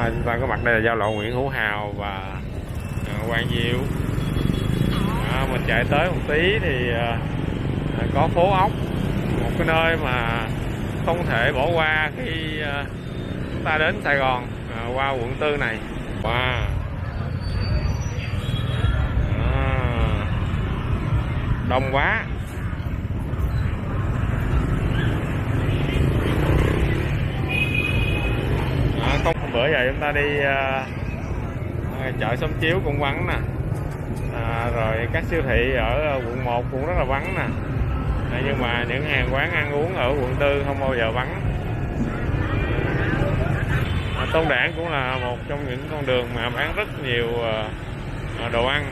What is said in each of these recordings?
à, chúng ta có mặt đây là giao lộ Nguyễn Hữu Hào và ờ, Quang Diệu. À, mình chạy tới một tí thì à, có phố ốc một cái nơi mà không thể bỏ qua khi à, chúng ta đến Sài Gòn à, qua quận tư này. Wow. à, đông quá. Không bữa giờ chúng ta đi uh, chợ xóm chiếu cũng vắng nè. À, rồi các siêu thị ở à, quận 1 cũng rất là vắng nè. À, nhưng mà những hàng quán ăn uống ở quận tư không bao giờ vắng. À, Tôn Đản cũng là một trong những con đường mà bán rất nhiều uh, đồ ăn.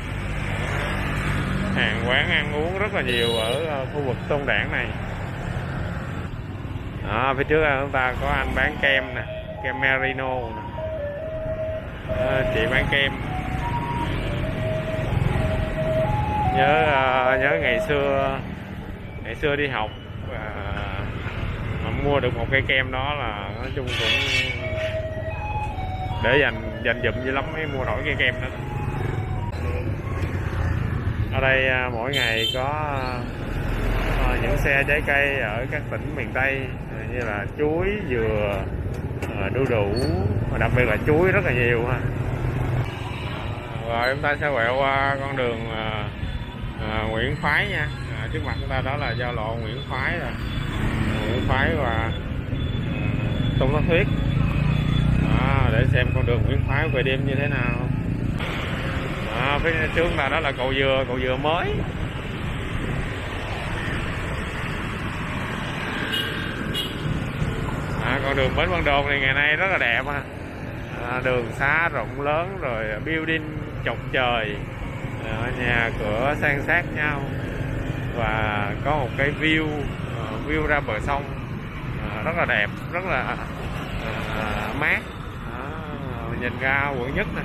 Hàng quán ăn uống rất là nhiều ở khu vực Tôn Đản này. À, phía trước chúng ta có anh bán kem nè kem Merino. À, chị bán kem nhớ à, nhớ ngày xưa ngày xưa đi học à, mà mua được một cây kem đó là nói chung cũng để dành dành dụm dữ lắm mới mua nổi cây kem đó ở đây à, mỗi ngày có à, những xe trái cây ở các tỉnh miền Tây như là chuối dừa đu đủ và đặc biệt là chuối rất là nhiều ha. Rồi chúng ta sẽ quẹo qua con đường à, à, Nguyễn Phái nha. À, trước mặt chúng ta đó là giao lộ Nguyễn Phái rồi. Nguyễn Phái và à, Tôn Thất Thuyết. À, để xem con đường Nguyễn Phái về đêm như thế nào. À, phía trước là đó là cầu dừa cầu dừa mới. À, con đường Bến Văn Đồn này ngày nay rất là đẹp ha. À, đường xá rộng lớn rồi building chọc trời. À, nhà cửa san sát nhau. Và có một cái view uh, view ra bờ sông. Uh, rất là đẹp rất là uh, mát. À, nhìn ra quận nhất này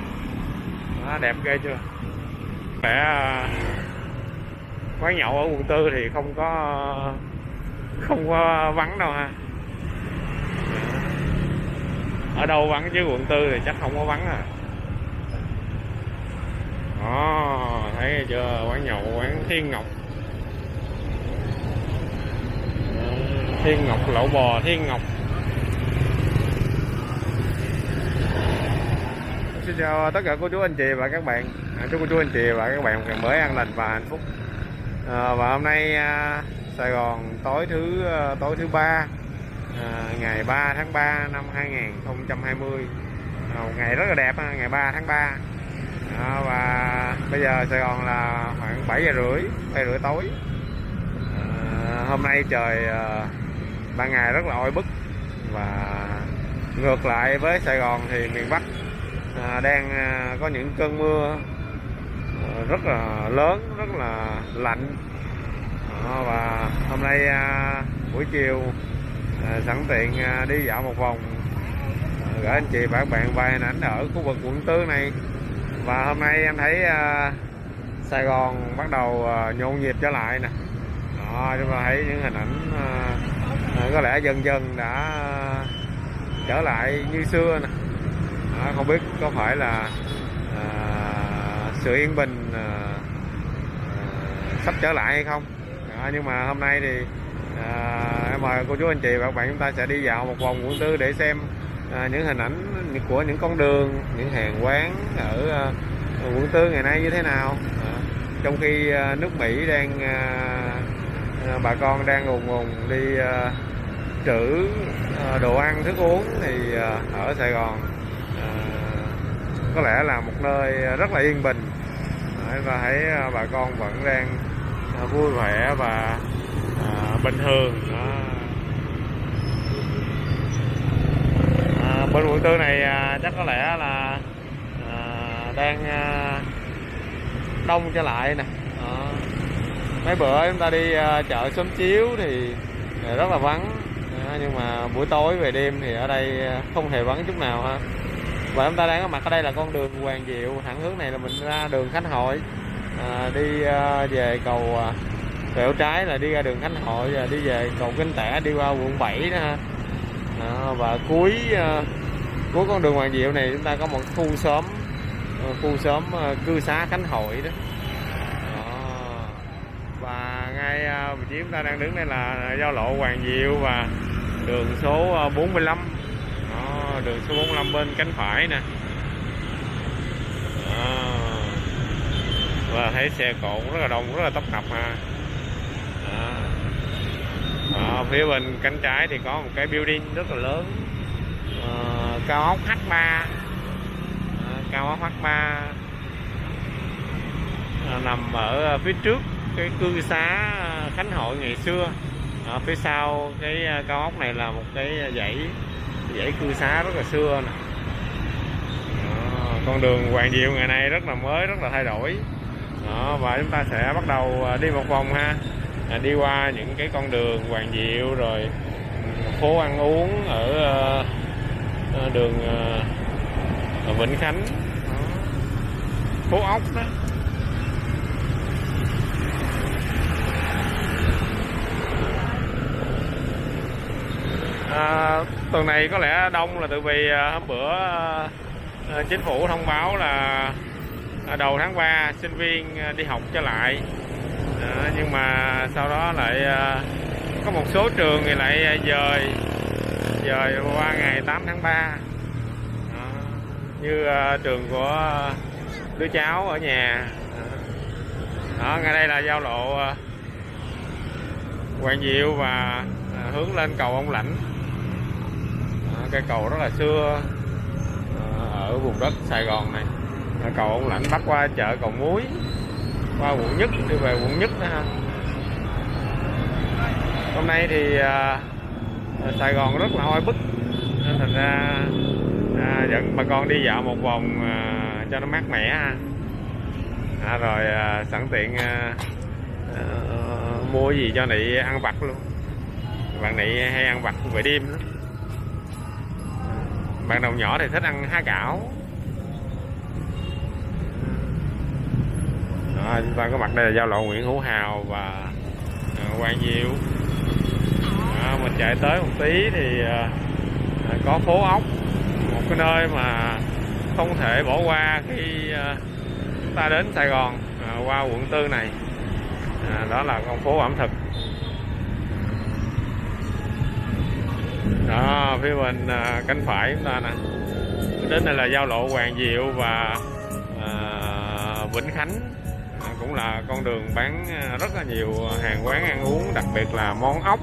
à, đẹp ghê chưa? Vẻ uh, quán nhậu ở quận tư thì không có không có vắng đâu ha ở đâu vắng chứ quận tư thì chắc không có vắng à. Đó thấy chưa quán nhậu quán thiên ngọc. Thiên ngọc lẩu bò thiên ngọc. Xin chào tất cả cô chú anh chị và các bạn. À, chúc cô chú anh chị và các bạn một ngày mới an lành và hạnh phúc. À, và hôm nay à, Sài Gòn tối thứ à, tối thứ ba à, ngày 3 tháng 3 năm 2020 à, ờ, ngày rất là đẹp ngày 3 tháng 3 à, và bây giờ Sài Gòn là khoảng 7 giờ rưỡi 7 rưỡi tối. À, hôm nay trời à, ban ngày rất là oi bức. Và ngược lại với Sài Gòn thì miền Bắc à, đang à, có những cơn mưa à, rất là lớn rất là lạnh. À, và hôm nay à, buổi chiều à, sẵn tiện à, đi dạo một vòng. Ờ, gửi anh chị và các bạn vài hình ảnh ở khu vực quận tư này. Và hôm nay em thấy à, Sài Gòn bắt đầu à, nhộn nhịp trở lại nè. Đó chúng ta thấy những hình ảnh à, à có lẽ dần dần đã à, trở lại như xưa nè. Đó, không biết có phải là à, sự yên bình à, sắp trở lại hay không. Đó, nhưng mà hôm nay thì à, em mời cô chú anh chị và các bạn chúng ta sẽ đi dạo một vòng quận tư để xem à, những hình ảnh của những con đường những hàng quán ở à, quận tư ngày nay như thế nào. À, trong khi à, nước Mỹ đang à, à bà con đang ngùng ngùng đi à, trữ à, đồ ăn thức uống thì à, ở Sài Gòn à, có lẽ là một nơi rất là yên bình. Và thấy à, bà con vẫn đang à, vui vẻ và bình thường đó. À, bên quận tư này à, chắc có lẽ là à, đang à, đông trở lại nè. À, mấy bữa chúng ta đi à, chợ sớm chiếu thì rất là vắng. À, nhưng mà buổi tối về đêm thì ở đây à, không hề vắng chút nào ha. Và chúng ta đang có mặt ở đây là con đường Hoàng Diệu. Thẳng hướng này là mình ra đường Khánh Hội. À, đi à, về cầu à, quẹo trái là đi ra đường Khánh Hội và đi về cầu Kinh Tẻ đi qua quận 7 đó ha. À, và cuối à, cuối con đường Hoàng Diệu này chúng ta có một khu xóm à, khu xóm à, cư xá Khánh Hội đó. đó. Và ngay vị trí chúng ta đang đứng đây là giao lộ Hoàng Diệu và đường số 45 đó, đường số 45 bên cánh phải nè. Và thấy xe cộ rất là đông rất là tấp nập ha. Ờ, phía bên cánh trái thì có một cái building rất là lớn. À, cao ốc H3 à, ờ, cao ốc H3 à, nằm ở phía trước cái cư xá Khánh Hội ngày xưa. Ở phía sau cái cao ốc này là một cái dãy dãy cư xá rất là xưa nè. Con đường Hoàng Diệu ngày nay rất là mới rất là thay đổi. Đó, và chúng ta sẽ bắt đầu đi một vòng ha à, đi qua những cái con đường Hoàng Diệu rồi phố ăn uống ở uh, đường uh, Vĩnh Khánh. Phố ốc đó. À, tuần này có lẽ đông là từ vì hôm bữa uh, chính phủ thông báo là đầu tháng 3 sinh viên đi học trở lại nhưng mà sau đó lại à, có một số trường thì lại à, dời dời qua ngày 8 tháng 3 như à, trường của đứa cháu ở nhà. Đó, ngay đây là giao lộ Hoàng Diệu và hướng lên cầu ông Lãnh. Cây cầu rất là xưa ở vùng đất Sài Gòn này. Cầu ông Lãnh bắt qua chợ cầu muối qua quận nhất đi về quận nhất đó ha. Hôm nay thì à, à Sài Gòn rất là oi bức. Nên thành ra à, dẫn bà con đi dạo một vòng à, cho nó mát mẻ ha. À, rồi à, sẵn tiện à, à, mua gì cho nị ăn vặt luôn. Bạn nị hay ăn vặt về đêm đó bạn đầu nhỏ thì thích ăn há cảo. À, chúng ta có mặt đây là giao lộ Nguyễn Hữu Hào và ờ, Quang Diệu. À, mình chạy tới một tí thì à, có phố ốc một cái nơi mà không thể bỏ qua khi à, chúng ta đến Sài Gòn à, qua quận tư này. À, đó là con phố ẩm thực. Đó phía bên à, cánh phải chúng ta nè. Đến đây là giao lộ Hoàng Diệu và à, Vĩnh Khánh cũng là con đường bán à, rất là nhiều hàng quán ăn uống đặc biệt là món ốc.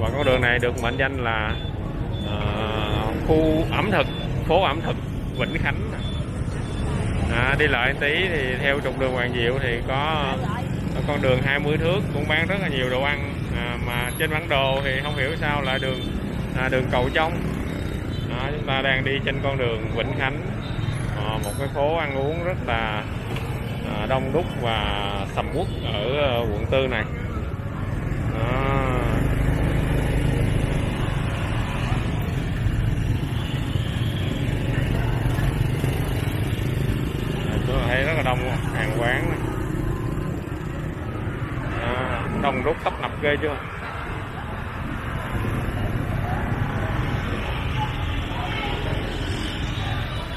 Và con đường này được mệnh danh là uh, khu ẩm thực phố ẩm thực Vĩnh Khánh. À, đi lại tí thì theo trục đường Hoàng Diệu thì có con đường 20 thước cũng bán rất là nhiều đồ ăn. À, mà trên bản đồ thì không hiểu sao là đường à, đường cầu trong à, chúng ta đang đi trên con đường Vĩnh Khánh. À, một cái phố ăn uống rất là Ờ, đông đúc và sầm uất ở ờ, quận tư này đó. Ờ, tôi thấy rất là đông hàng quán này. À, đông đúc tấp nập ghê chưa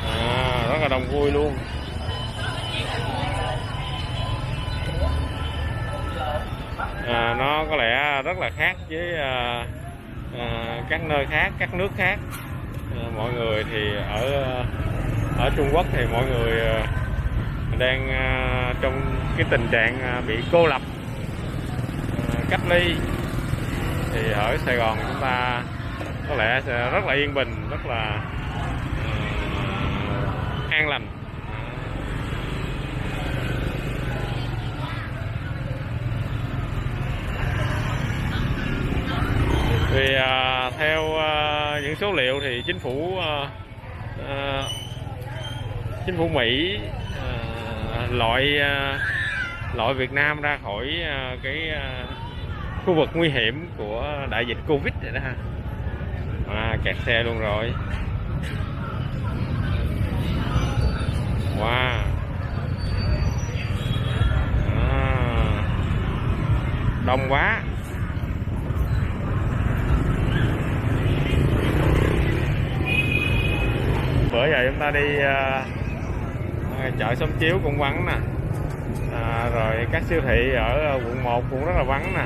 à, rất là đông vui luôn à, nó có lẽ rất là khác với à, à, các nơi khác các nước khác. À, mọi người thì ở ở Trung Quốc thì mọi người à, đang à, trong cái tình trạng à, bị cô lập à, cách ly. Thì ở Sài Gòn chúng ta có lẽ sẽ rất là yên bình rất là à, an lành. Vì à, theo à, những số liệu thì chính phủ à, à, chính phủ Mỹ à, loại à, loại Việt Nam ra khỏi à, cái à, khu vực nguy hiểm của đại dịch Covid vậy đó ha. À, kẹt xe luôn rồi. Wow. À, đông quá. Bữa giờ chúng ta đi uh, chợ xóm chiếu cũng vắng nè. À, rồi các siêu thị ở ờ, quận 1 cũng rất là vắng nè.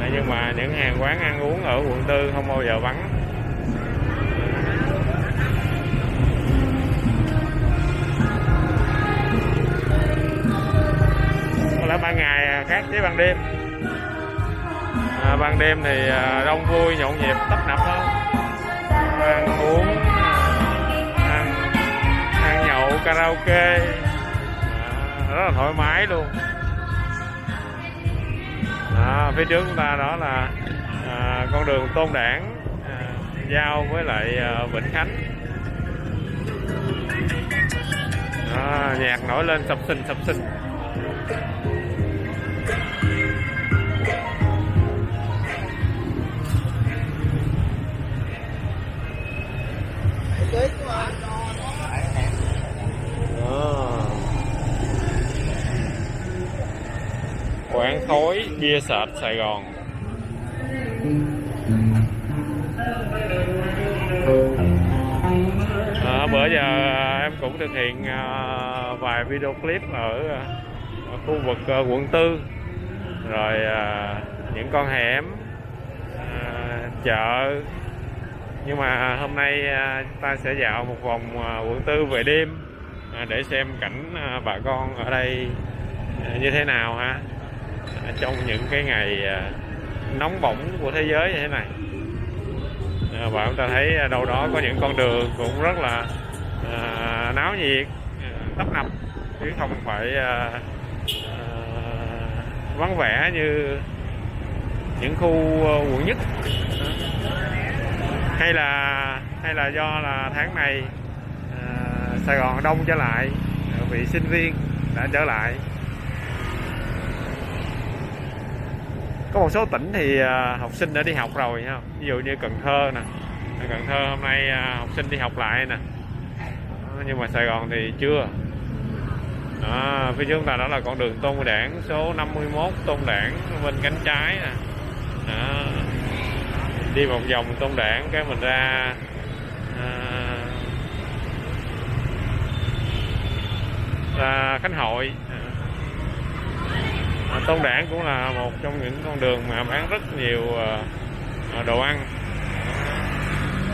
À, nhưng mà những hàng quán ăn uống ở quận 4 không bao giờ vắng. Có lẽ ban ngày khác với ban đêm. À, ban đêm thì ờ, đông vui nhộn nhịp tấp nập hơn. Ăn uống karaoke à, rất là thoải mái luôn. À, phía trước chúng ta đó là à, con đường tôn đảng à, giao với lại à, vĩnh khánh. À, nhạc nổi lên sập sinh sập sinh quán Khối, bia Sạch Sài Gòn. À, bữa giờ em cũng thực hiện à, vài video clip ở, ở khu vực à, quận tư. Rồi những con hẻm chợ. Nhưng mà hôm nay ta sẽ dạo một vòng quận tư về đêm để xem cảnh bà con ở đây như thế nào ha. À, trong những cái ngày à, nóng bỏng của thế giới như thế này. À, và chúng ta thấy đâu đó có những con đường cũng rất là à, náo nhiệt tấp nập chứ không phải à, à, vắng vẻ như những khu quận nhất. Hay là hay là do là tháng này à, Sài Gòn đông trở lại vị sinh viên đã trở lại. Có một số tỉnh thì à, học sinh đã đi học rồi ha ví dụ như Cần Thơ nè. Cần Thơ hôm nay à, học sinh đi học lại nè. Nhưng mà Sài Gòn thì chưa. Đó, phía trước chúng ta đó là con đường Tôn Đảng số 51 Tôn Đảng bên cánh trái nè. Đó. đi một vòng Tôn Đảng cái mình ra à, ra Khánh Hội. Tôn Đảng cũng là một trong những con đường mà bán rất nhiều ờ, ờ, đồ ăn.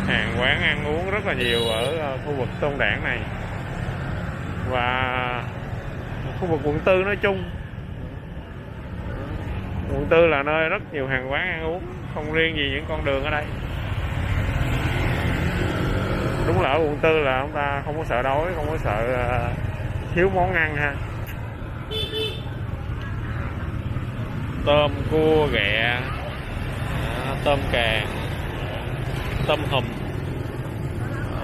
Hàng quán ăn uống rất là nhiều ở ờ, khu vực Tôn Đảng này. Và khu vực quận tư nói chung. Quận tư là nơi rất nhiều hàng quán ăn uống, không riêng gì những con đường ở đây. Đúng là ở quận tư là chúng ta không có sợ đói, không có sợ thiếu món ăn ha. Tôm cua ghẹ à, tôm càng tôm hùm.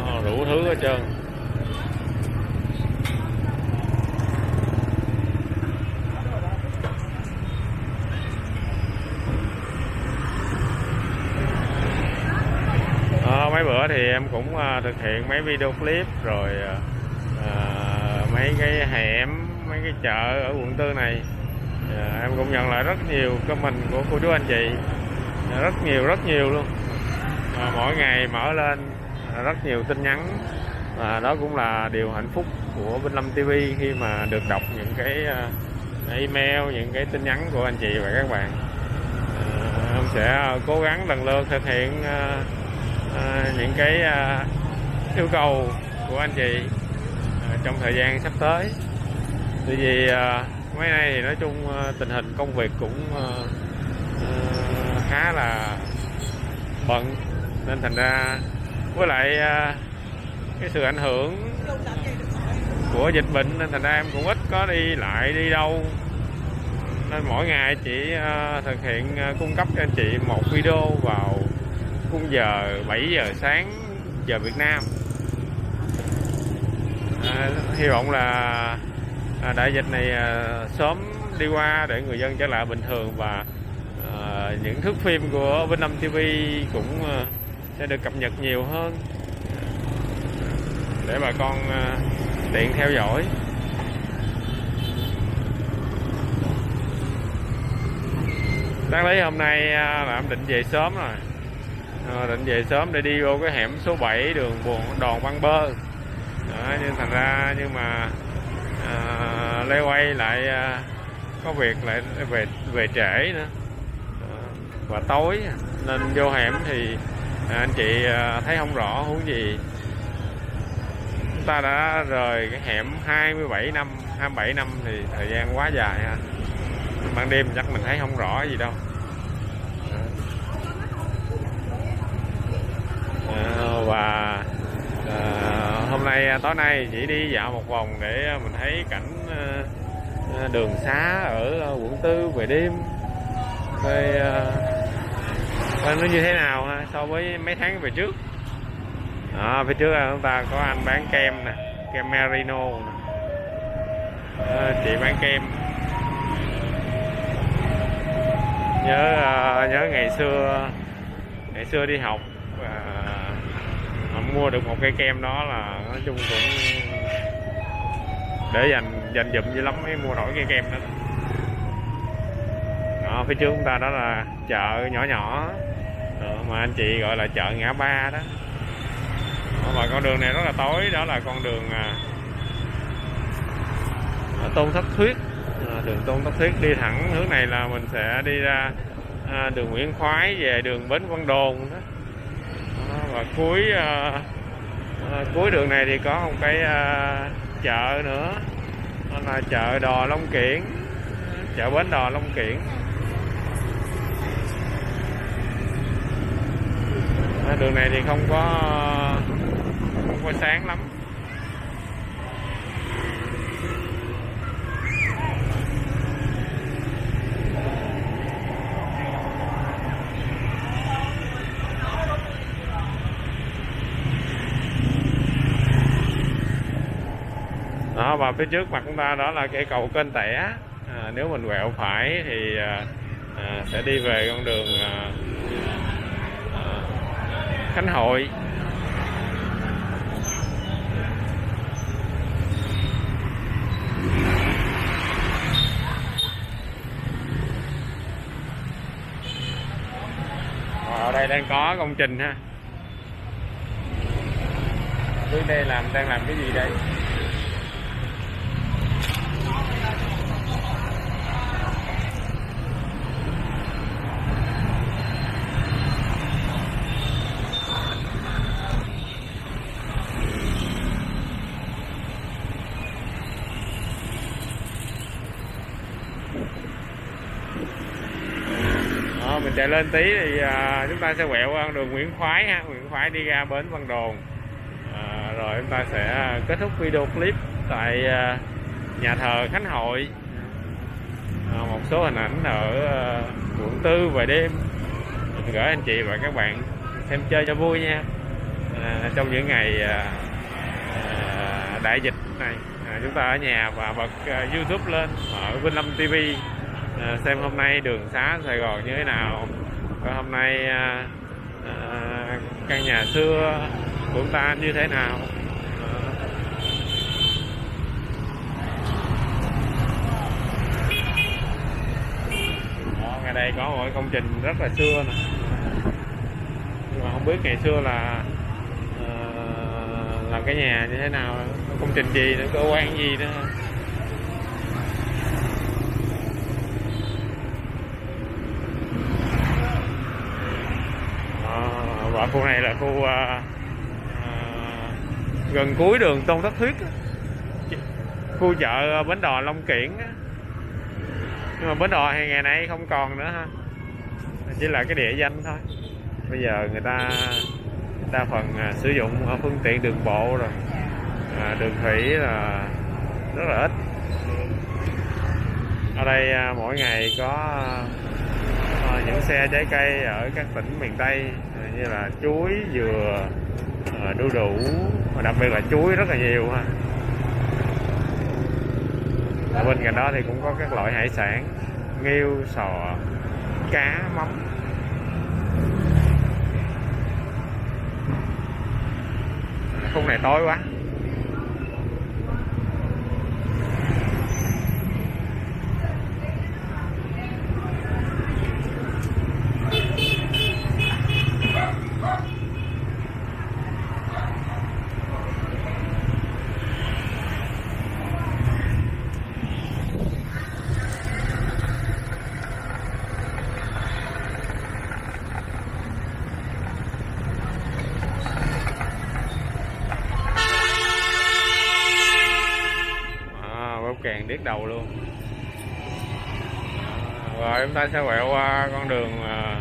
Ờ, đủ thứ hết trơn. À, mấy bữa thì em cũng à, thực hiện mấy video clip rồi à, à, mấy cái hẻm mấy cái chợ ở quận tư này uh, em cũng nhận lại rất nhiều comment của cô chú anh chị. Dạ, rất nhiều rất nhiều luôn. À, mỗi ngày mở lên rất nhiều tin nhắn. Và đó cũng là điều hạnh phúc của Vinh Lâm TV khi mà được đọc những ờ, cái email những cái tin nhắn của anh chị và các bạn. À, em sẽ ờ, cố gắng lần lượt thực hiện à, à, những cái à, yêu cầu của anh chị à, trong thời gian sắp tới. Tại vì à, mấy nay thì nói chung ờ, tình hình công việc cũng ờ, ờ, khá là bận. Nên thành ra với lại cái sự ảnh hưởng của dịch bệnh nên thành ra em cũng ít có đi lại đi đâu. Nên mỗi ngày chỉ thực hiện cung cấp cho anh chị một video vào khung giờ 7 giờ sáng giờ Việt Nam. À, hy vọng là à, đại dịch này à, sớm đi qua để người dân trở lại bình thường và à, những thước phim của bên năm TV cũng à, sẽ được cập nhật nhiều hơn để bà con à, tiện theo dõi. Đáng lý hôm nay à, là em định về sớm rồi. À, định về sớm để đi vô cái hẻm số 7 đường buồn đòn văn bơ. Đó, nhưng thành ra nhưng mà à, lê quay lại à, có việc lại về về trễ nữa. À, và tối nên vô hẻm thì à, anh chị à, thấy không rõ huống gì. Chúng ta đã rời cái hẻm 27 năm 27 năm thì thời gian quá dài ha. Ban đêm chắc mình thấy không rõ gì đâu. À, và hôm nay à, tối nay chỉ đi dạo một vòng để à, mình thấy cảnh à, đường xá ở quận tư về đêm. Rồi nó như thế nào ha so với mấy tháng về trước? À, phía trước là chúng ta có anh bán kem nè kem merino nè. À, chị bán kem. Nhớ à, nhớ ngày xưa ngày xưa đi học à, mua được một cây kem đó là nói chung cũng để dành dành dụm dữ lắm mới mua nổi cây kem đó. Đó phía trước chúng ta đó là chợ nhỏ nhỏ. Đó, mà anh chị gọi là chợ ngã ba đó. Và con đường này rất là tối đó là con đường à, à, tôn thất thuyết. À, đường tôn thất thuyết đi thẳng hướng này là mình sẽ đi ra à, đường nguyễn khoái về đường bến văn đồn đó và cuối à, à, cuối đường này thì có một cái à, chợ nữa. Đó là chợ đò long kiển. Chợ bến đò long kiển. À, đường này thì không có không có sáng lắm. Đó và phía trước mặt chúng ta đó là cây cầu kênh tẻ. À, nếu mình quẹo phải thì à, à, sẽ đi về con đường à, à, Khánh Hội. Ở đây đang có công trình ha. Biết đây làm đang làm cái gì đây? Mình chạy lên tí thì à, chúng ta sẽ quẹo qua đường Nguyễn Khoái ha. Nguyễn Khoái đi ra bến Văn Đồn. À, rồi chúng ta sẽ kết thúc video clip tại à, nhà thờ Khánh Hội. À, một số hình ảnh ở à, quận tư về đêm. Mình gửi anh chị và các bạn xem chơi cho vui nha. À, trong những ngày à, à, đại dịch này à, chúng ta ở nhà và bật à, YouTube lên ở Vinh Lâm TV à, xem hôm nay đường xá Sài Gòn như thế nào. Và hôm nay à, à, căn nhà xưa của chúng ta như thế nào. Ờ. Đó, ngay đây có một công trình rất là xưa nè. Nhưng mà không biết ngày xưa là ờ, à, làm cái nhà như thế nào công trình gì nữa cơ quan gì nữa. Đoạn khu này là khu uh, uh, gần cuối đường Tôn Thất Thuyết khu chợ bến đò Long Kiển nhưng mà bến đò thì ngày nay không còn nữa ha. Chỉ là cái địa danh thôi. Bây giờ người ta đa phần uh, sử dụng phương tiện đường bộ rồi. À, đường thủy là rất là ít. Ở đây uh, mỗi ngày có uh, những xe trái cây ở các tỉnh miền Tây như là chuối, dừa ờ, đu đủ. Và đặc biệt là chuối rất là nhiều ha. Ở bên cạnh đó thì cũng có các loại hải sản, nghêu, sò, cá, mắm. Khung này tối quá. Càng điếc đầu luôn. À, rồi chúng ta sẽ quẹo qua con đường à,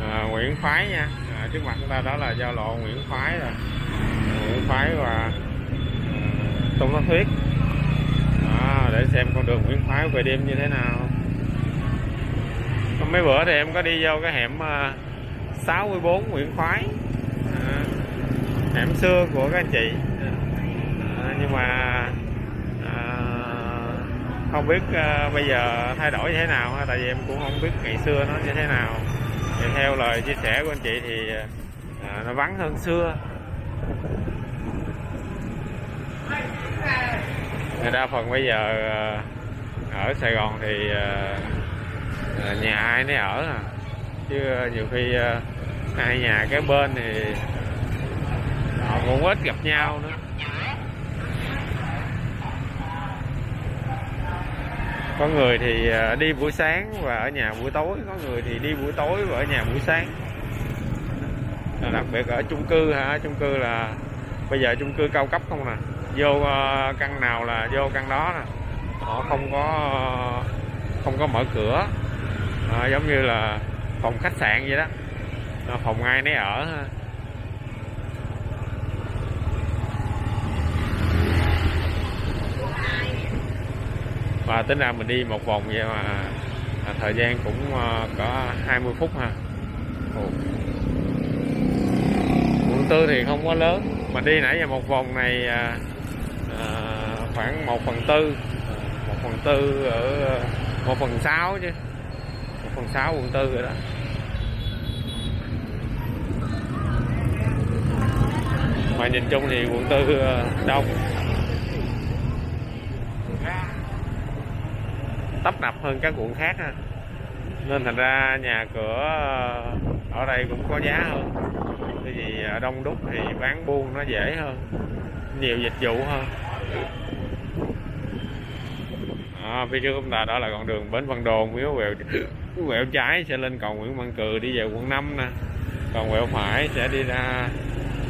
à, Nguyễn Phái nha. À, trước mặt chúng ta đó là giao lộ Nguyễn Phái rồi. Nguyễn Phái và à, Tôn Thất Thuyết. À, để xem con đường Nguyễn Phái về đêm như thế nào. Mấy bữa thì em có đi vô cái hẻm à, 64 Nguyễn Phái à, hẻm xưa của các anh chị. À, nhưng mà không biết uh, bây giờ thay đổi như thế nào ha? Tại vì em cũng không biết ngày xưa nó như thế nào. Thì theo lời chia sẻ của anh chị thì uh, nó vắng hơn xưa. Đa phần bây giờ uh, ở Sài Gòn thì uh, nhà ai nấy ở à. Chứ nhiều khi hai nhà cái bên thì họ cũng ít gặp nhau nữa. Có người thì à, đi buổi sáng và ở nhà buổi tối có người thì đi buổi tối và ở nhà buổi sáng. Đặc biệt ở chung cư hả? Chung cư là bây giờ chung cư cao cấp không nè vô à, căn nào là vô căn đó nè. Họ không có không có mở cửa. À, giống như là phòng khách sạn vậy đó. Phòng ai nấy ở ha. Và tính ra mình đi một vòng vậy mà à, thời gian cũng à, có 20 phút ha. Ồ. quận tư thì không quá lớn mà đi nãy giờ một vòng này à, à, khoảng 1 phần tư một phần tư ở một phần sáu chứ một phần sáu quận tư rồi đó. Mà nhìn chung thì quận tư ờ, đông. Tấp nập hơn các quận khác ha. Nên thành ra nhà cửa ờ, ở đây cũng có giá hơn. Bởi vì ở đông đúc thì bán buôn nó dễ hơn nhiều dịch vụ hơn. À, phía trước chúng ta đó là con đường bến Văn Đồn nếu quẹo quẹo trái sẽ lên cầu Nguyễn Văn Cừ đi về quận 5 nè. Còn quẹo phải sẽ đi ra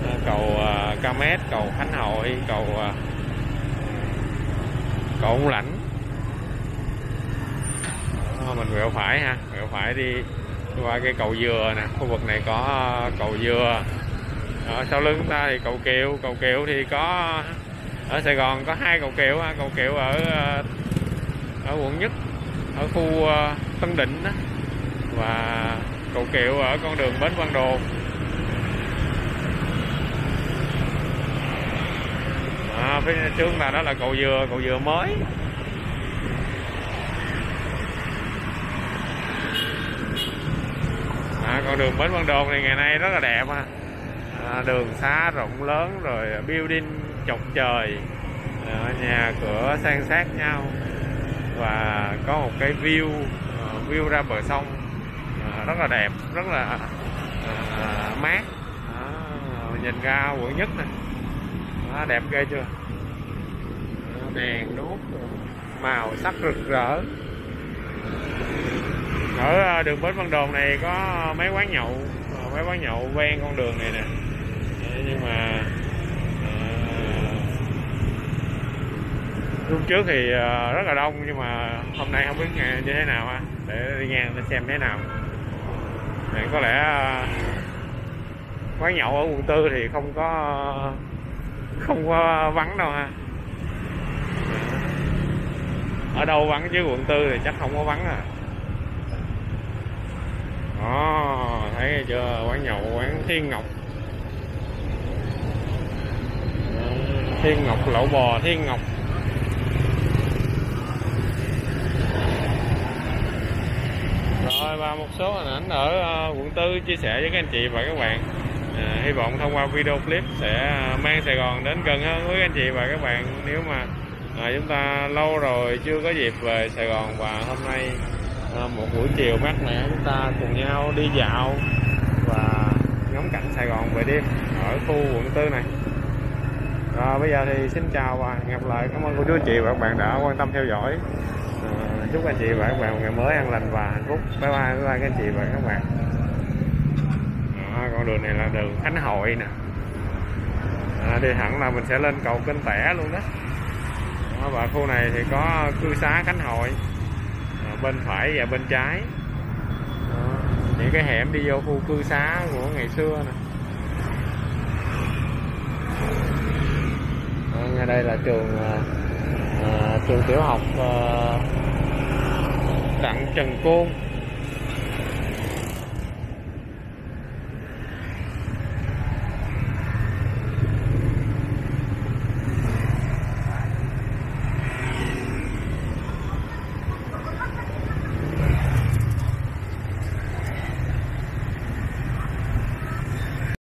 ờ, cầu Ca Mét cầu Khánh Hội cầu cầu Ông Lãnh mình quẹo phải ha. Quẹo phải đi qua cái cầu dừa nè. Khu vực này có ờ, cầu dừa. Ở sau lưng chúng ta thì cầu kiệu. Cầu kiệu thì có ở Sài Gòn có hai cầu kiệu ha. Cầu kiệu ở ờ, ở quận nhất ở khu ờ, Tân Định đó. Và cầu kiệu ở con đường Bến Văn Đồn. À, phía trước là đó là cầu dừa cầu dừa mới. À, con đường bến Văn Đồn này ngày nay rất là đẹp ha. À, đường xá rộng lớn rồi à, building chọc trời à, nhà cửa san sát nhau. Và có một cái view à, view ra bờ sông à, rất là đẹp rất là mát. Nhìn ra quận nhất này đẹp ghê chưa? Đèn đốt màu sắc rực rỡ ở à, đường bến Văn Đồn này có mấy quán nhậu ờ, mấy quán nhậu ven con đường này nè. Nhưng mà ờ, lúc trước thì ờ, rất là đông, nhưng mà hôm nay không biết như thế nào ha để đi ngang để xem thế nào. Để có lẽ quán nhậu ở quận tư thì không có không có vắng đâu ha. Ở đâu vắng chứ quận tư thì chắc không có vắng à đó thấy chưa? Quán nhậu quán thiên ngọc. Ừ, thiên ngọc lẩu bò thiên ngọc. Rồi và một số hình ảnh ở ờ, quận tư chia sẻ với các anh chị và các bạn. À, hy vọng thông qua video clip sẽ mang Sài Gòn đến gần hơn với anh chị và các bạn nếu mà à, chúng ta lâu rồi chưa có dịp về Sài Gòn và hôm nay à, một buổi chiều mát mẻ chúng ta cùng nhau đi dạo và ngắm cảnh Sài Gòn về đêm ở khu quận tư này. Rồi bây giờ thì xin chào và hẹn gặp lại. Cảm ơn cô chú anh chị và các bạn đã quan tâm theo dõi. À, chúc anh chị và các bạn một ngày mới an lành và hạnh phúc. Bye bye bye bye các anh chị và các bạn. Con đường này là đường Khánh Hội nè. À, đi thẳng là mình sẽ lên cầu Kênh Tẻ luôn đó. Đó, và khu này thì có cư xá Khánh Hội bên phải và bên trái. Đó, những cái hẻm đi vô khu cư xá của ngày xưa nè. Ngay đây là trường à, à, trường tiểu học à, Đặng Trần Côn.